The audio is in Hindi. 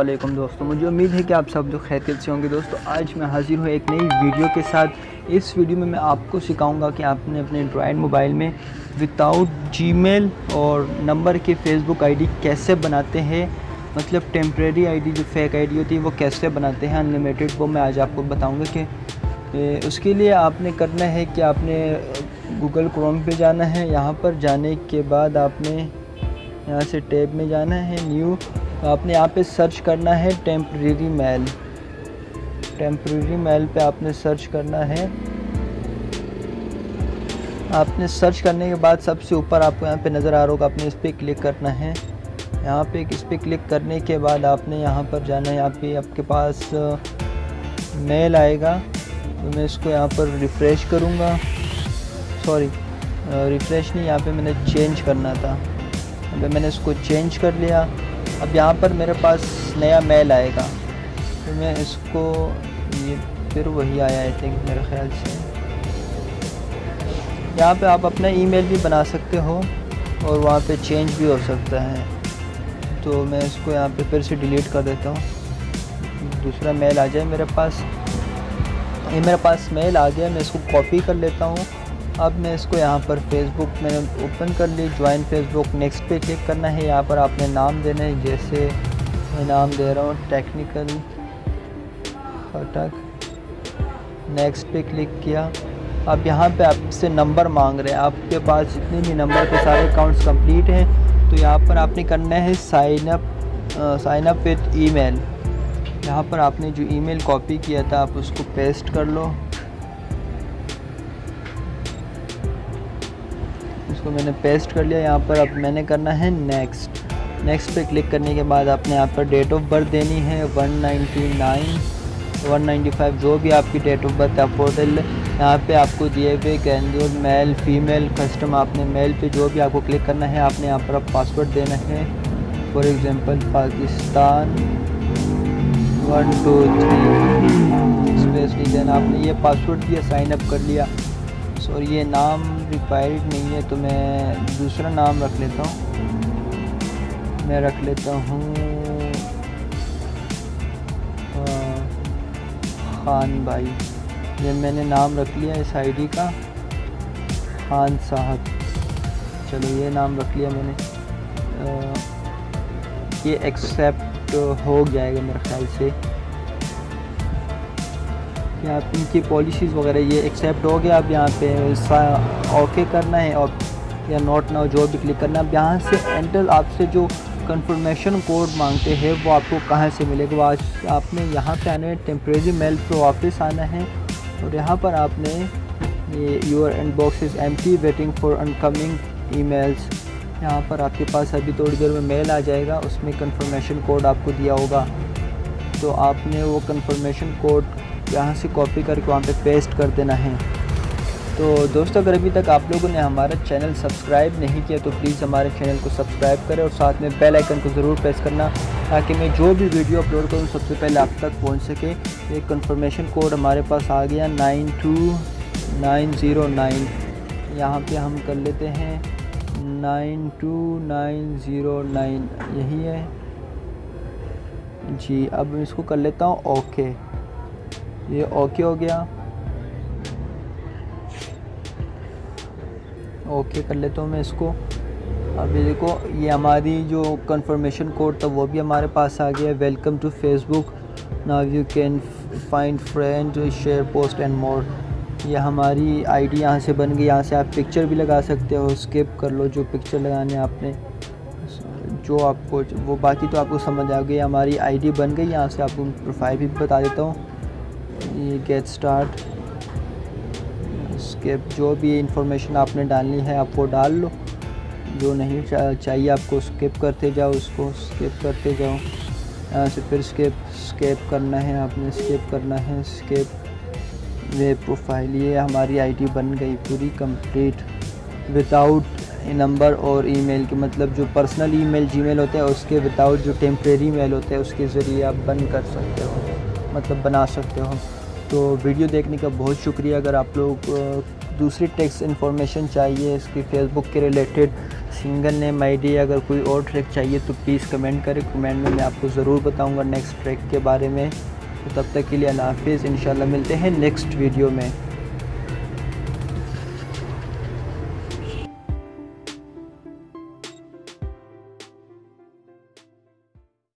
वालेकुम दोस्तों, मुझे उम्मीद है कि आप सब लोग खैरियत से होंगे दोस्तों। आज मैं हाजिर हूँ एक नई वीडियो के साथ। इस वीडियो में मैं आपको सिखाऊँगा कि आपने अपने एंड्रॉयड मोबाइल में विदाउट जीमेल और नंबर के फेसबुक आईडी कैसे बनाते हैं मतलब टेम्प्रेरी आईडी जो फेक आईडी होती है, वो कैसे बनाते हैं अनलिमिटेड वो मैं आज आपको बताऊँगा कि उसके लिए आपने करना है कि आपने गूगल क्रोम पे जाना है। यहाँ पर जाने के बाद आपने यहाँ से टैब में जाना है न्यू आपने यहाँ पे सर्च करना है टेम्प्रेरी मेल टेम्प्रेरी मेल पे आपने सर्च करना है. आपने सर्च करने के बाद सबसे ऊपर आपको यहाँ पे नज़र आ रहा होगा, आपने इस पर क्लिक करना है. यहाँ पे इस पर क्लिक करने के बाद आपने यहाँ पर जाना है, यहाँ पे आपके पास मेल आएगा. तो मैं इसको यहाँ पर रिफ़्रेश करूँगा. सॉरी रिफ़्रेश नहीं, यहाँ पे मैंने चेंज करना था. अभी मैंने इसको चेंज कर लिया. अब यहाँ पर मेरे पास नया मेल आएगा। तो मैं इसको, ये फिर वही आया आई थिंक मेरे ख्याल से। यहाँ पे आप अपना ईमेल भी बना सकते हो और वहाँ पे चेंज भी हो सकता है। तो मैं इसको यहाँ पे फिर से डिलीट कर देता हूँ। दूसरा मेल आ जाए मेरे पास। ये मेरे पास मेल आ गया, मैं इसको कॉपी कर लेता हूँ। अब मैं इसको यहाँ पर फेसबुक मैंने ओपन कर ली ज्वाइन फेसबुक नेक्स्ट पे क्लिक करना है। यहाँ पर आपने नाम देना है, जैसे मैं नाम दे रहा हूँ टेक्निकल फटक नेक्स्ट पे क्लिक किया। अब यहाँ पे आपसे नंबर मांग रहे हैं। आपके पास जितने भी नंबर पे सारे अकाउंट्स कंप्लीट हैं तो यहाँ पर आपने करना है sign up sign up email यहाँ पर आपने जो ईमेल कॉपी किया था, आप उसको पेस्ट कर लो। इसको मैंने पेस्ट कर लिया। यहाँ पर अब मैंने करना है नेक्स्ट नेक्स्ट पे क्लिक करने के बाद आपने यहाँ पर डेट ऑफ़ बर्थ देनी है 199 195 जो भी आपकी डेट ऑफ़ बर्थ है पोर्टल यहाँ पे आपको दिए हुए कैंडल मेल फीमेल कस्टम आपने मेल पे जो भी आपको क्लिक करना है, आपने यहाँ पर अब पासवर्ड देना है। For example Pakistan one two three space देना आपने ये पासवर्ड दिया साइन अप कर लिया। और ये नाम रिक्वायर्ड नहीं है तो मैं दूसरा नाम रख लेता हूँ। मैं रख लेता हूँ खान भाई। ये मैंने नाम रख लिया इस आईडी का खान साहब। चलो ये नाम रख लिया मैंने। आ, ये एक्सेप्ट हो जाएगा मेरे ख्याल से। यहाँ पे इनकी पॉलिसीज़ वगैरह, ये एक्सेप्ट हो गया। अब यहाँ पे ओके करना है और या नोट ना जो भी क्लिक करना अब यहाँ से एंटर आपसे जो कंफर्मेशन कोड मांगते हैं, वो आपको कहाँ से मिलेगा? वो आज आपने यहाँ पे आना है टेम्प्रेरी मेल पे वापस आना है। और यहाँ पर आपने ये यूर इनबॉक्स इज़ एम वेटिंग फॉर अनकमिंग ईमेल्स यहाँ पर आपके पास अभी थोड़ी देर में मेल आ जाएगा, उसमें कंफर्मेशन कोड आपको दिया होगा। तो आपने वो कंफर्मेशन कोड यहाँ से कॉपी करके वहाँ पे पेस्ट कर देना है। तो दोस्तों, अगर अभी तक आप लोगों ने हमारा चैनल सब्सक्राइब नहीं किया तो प्लीज़ हमारे चैनल को सब्सक्राइब करें और साथ में बेल आइकन को ज़रूर प्रेस करना ताकि मैं जो भी वीडियो अपलोड करूँ, सबसे पहले आप तक पहुँच सके। एक कन्फर्मेशन कोड हमारे पास आ गया nine two nine zero nine यहाँ पर हम कर लेते हैं nine two nine zero nine यही है। जी, अब इसको कर लेता हूँ ओके ये ओके हो गया। ओके कर लेता हूँ मैं इसको। अभी देखो, ये हमारी जो कंफर्मेशन कोड था, वो भी हमारे पास आ गया welcome to Facebook now you can find friend share post and more ये हमारी आईडी डी यहाँ से बन गई। यहाँ से आप पिक्चर भी लगा सकते हो। स्किप कर लो जो पिक्चर लगाने आपने। जो आपको वो बाकी तो आपको समझ आ गई हमारी आईडी बन गई यहाँ से आपको प्रोफ़ाइल भी बता देता हूँ। ये गेट स्टार्ट स्केप जो भी इंफॉर्मेशन आपने डालनी है आप वो डाल लो। जो नहीं चा, चाहिए आपको स्किप करते जाओ उसको स्किप करते जाओ। यहाँ से फिर स्केप स्केप करना है आपने स्केप करना है स्केप वे प्रोफ़ाइल ये हमारी आईडी बन गई पूरी कंप्लीट विदाउट नंबर और ईमेल के मतलब जो पर्सनल ईमेल, जीमेल होते हैं, उसके विदाउट जो टेम्प्रेरी मेल होते हैं, उसके ज़रिए आप बंद कर सकते हो मतलब बना सकते हो। तो वीडियो देखने का बहुत शुक्रिया। अगर आप लोग दूसरी टेक्स इन्फॉर्मेशन चाहिए, इसकी फेसबुक के रिलेटेड सिंगल नेम आईडी अगर कोई और ट्रैक चाहिए तो प्लीज़ कमेंट करें। कमेंट में मैं आपको ज़रूर बताऊँगा नेक्स्ट ट्रैक के बारे में। तो तब तक के लिए हाफिज़। इन मिलते हैं नेक्स्ट वीडियो में।